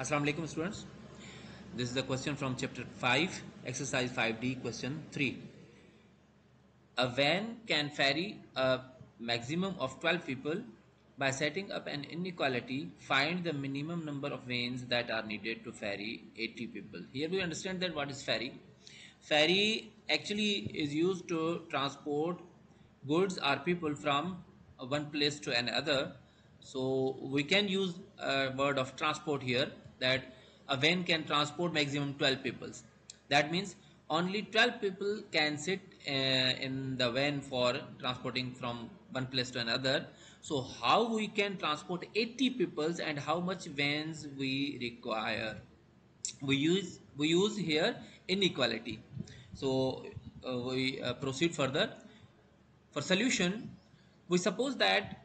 Assalamu alaikum students. This is the question from chapter 5, exercise 5D, question 3. A van can ferry a maximum of 12 people by setting up an inequality. Find the minimum number of vans that are needed to ferry 80 people. Here we understand that what is ferry. Ferry actually is used to transport goods or people from one place to another so we can use a word of transport here that a van can transport maximum 12 people. That means only 12 people can sit uh, in the van for transporting from one place to another. So how we can transport 80 people and how much vans we require? We use we use here inequality. So uh, we uh, proceed further. For solution we suppose that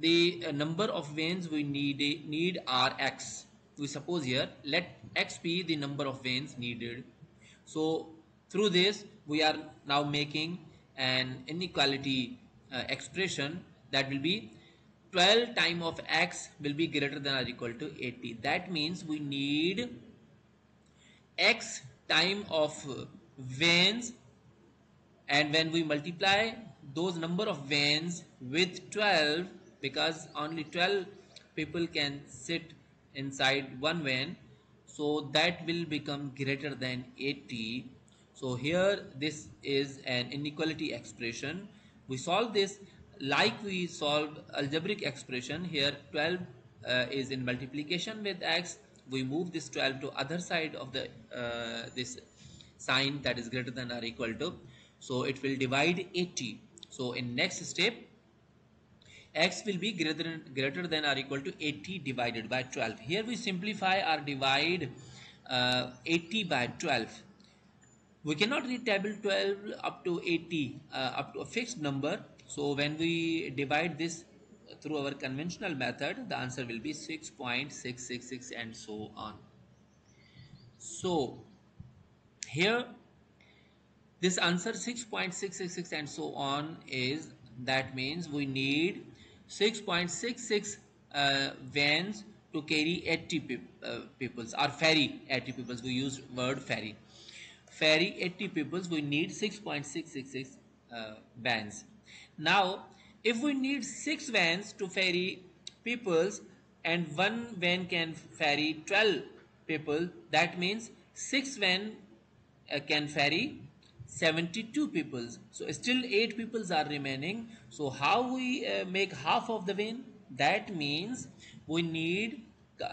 the uh, number of vans we need need are x we suppose here let x be the number of vans needed. So through this we are now making an inequality uh, expression that will be 12 time of x will be greater than or equal to 80 that means we need x time of vans and when we multiply those number of vans with 12 because only 12 people can sit inside one van so that will become greater than 80 so here this is an inequality expression. We solve this like we solve algebraic expression. Here 12 uh, is in multiplication with x. We move this 12 to other side of the uh, this sign that is greater than or equal to. So it will divide 80 so in next step x will be greater than, greater than or equal to 80 divided by 12 here we simplify or divide uh, 80 by 12 we cannot read table 12 up to 80 uh, up to a fixed number. So when we divide this through our conventional method the answer will be 6.666 and so on. So here this answer 6.666 and so on is that means we need 6.66 uh, vans to carry 80 pe uh, peoples or ferry 80 peoples we use word ferry. Ferry 80 peoples we need 6.666 uh, vans. Now if we need 6 vans to ferry peoples and one van can ferry 12 people that means 6 van uh, can ferry 72 people so still 8 people are remaining. So how we uh, make half of the van that means we need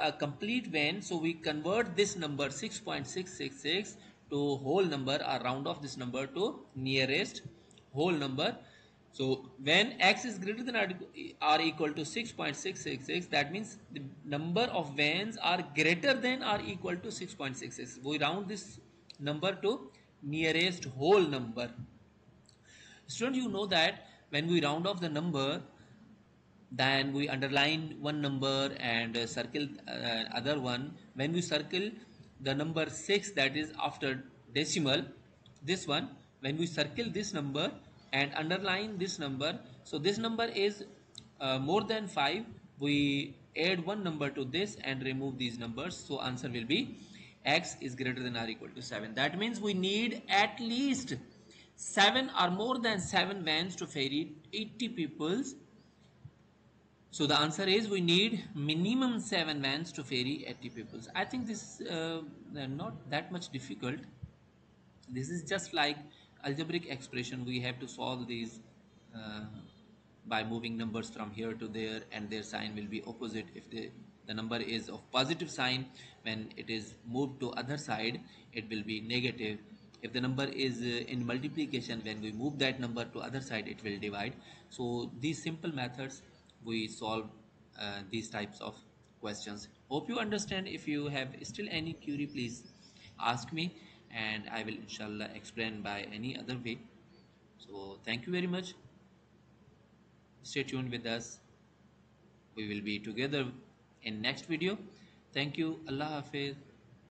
a complete van so we convert this number 6.666 to whole number or round off this number to nearest whole number. So when x is greater than or equal to 6.666 that means the number of vans are greater than or equal to 6.66 we round this number to nearest whole number. Students, you know that when we round off the number, then we underline one number and uh, circle uh, other one. When we circle the number 6 that is after decimal, this one, when we circle this number and underline this number, so this number is uh, more than 5, we add one number to this and remove these numbers. So answer will be x is greater than or equal to 7. That means we need at least 7 or more than 7 vans to ferry 80 peoples. So the answer is we need minimum 7 vans to ferry 80 peoples. I think this is uh, not that much difficult. This is just like algebraic expression. We have to solve these uh, by moving numbers from here to there and their sign will be opposite if they the number is of positive sign when it is moved to other side it will be negative. If the number is uh, in multiplication when we move that number to other side it will divide. So these simple methods we solve uh, these types of questions. Hope you understand. If you have still any query please ask me and I will inshallah explain by any other way. So thank you very much. Stay tuned with us. We will be together in next video. Thank you. Allah hafiz